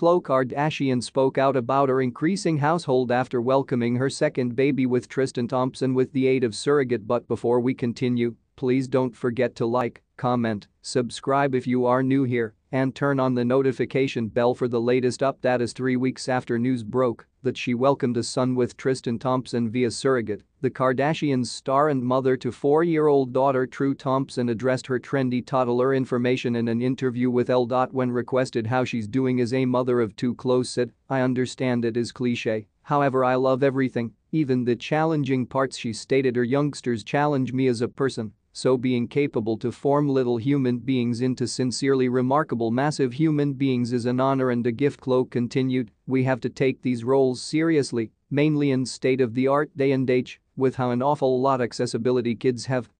Khloe Kardashian spoke out about her increasing household after welcoming her second baby with Tristan Thompson with the aid of surrogate but before we continue, please don't forget to like, comment, subscribe if you are new here, and turn on the notification bell for the latest updates three weeks after news broke that she welcomed a son with Tristan Thompson via surrogate. The Kardashians' star and mother to four-year-old daughter True Thompson addressed her trendy toddler information in an interview with Elle. When requested how she's doing as a mother of two Khloe said, I understand it is cliche, however I love everything, even the challenging parts she stated her youngsters challenge me as a person so being capable to form little human beings into sincerely remarkable massive human beings is an honor and a gift Khloe continued, we have to take these roles seriously, mainly in state-of-the-art day and age, with how an awful lot accessibility kids have.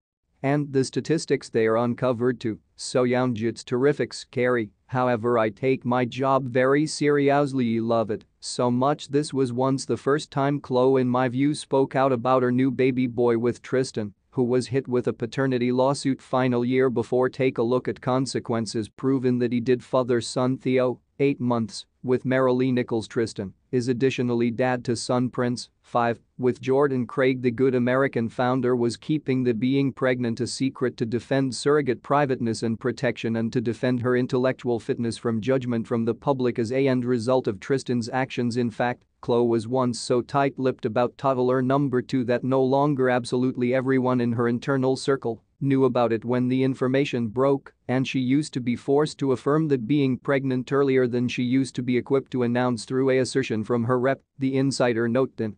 And the statistics they are uncovered to, so young it's terrific scary, however I take my job very seriously love it. So much this was once the first time Khloe in my view spoke out about her new baby boy with Tristan who was hit with a paternity lawsuit final year before take a look at consequences proven that he did father son Theo, 8 months, with Maralee Nichols Tristan, is additionally dad to son Prince, 5, with Jordan Craig. The Good American founder was keeping the being pregnant a secret to defend surrogate privateness and protection and to defend her intellectual fitness from judgment from the public as a end result of Tristan's actions. In fact, Khloe was once so tight-lipped about toddler number 2 that no longer absolutely everyone in her internal circle knew about it when the information broke, and she used to be forced to affirm that being pregnant earlier than she used to be equipped to announce through a assertion from her rep, the insider noted.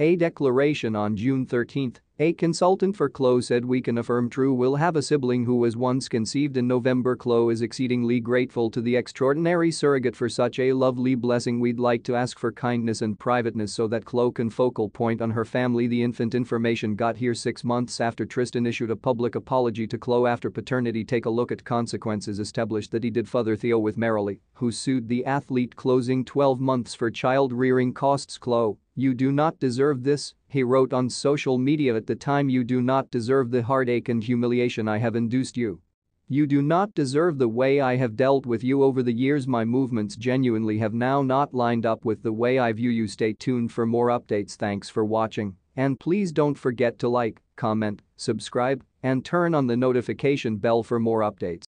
A declaration on June 13 a consultant for Khloe said we can affirm True will have a sibling who was once conceived in November. Khloe is exceedingly grateful to the extraordinary surrogate for such a lovely blessing. We'd like to ask for kindness and privateness so that Khloe can focal point on her family. The infant information got here six months after Tristan issued a public apology to Khloe after paternity. Take a look at consequences established that he did father Theo with Maralee, who sued the athlete closing 12 months for child rearing costs. Khloe, you do not deserve this, he wrote on social media at the time you do not deserve the heartache and humiliation I have induced you. You do not deserve the way I have dealt with you over the years my movements genuinely have now not lined up with the way I view you stay tuned for more updates thanks for watching and please don't forget to like, comment, subscribe and turn on the notification bell for more updates.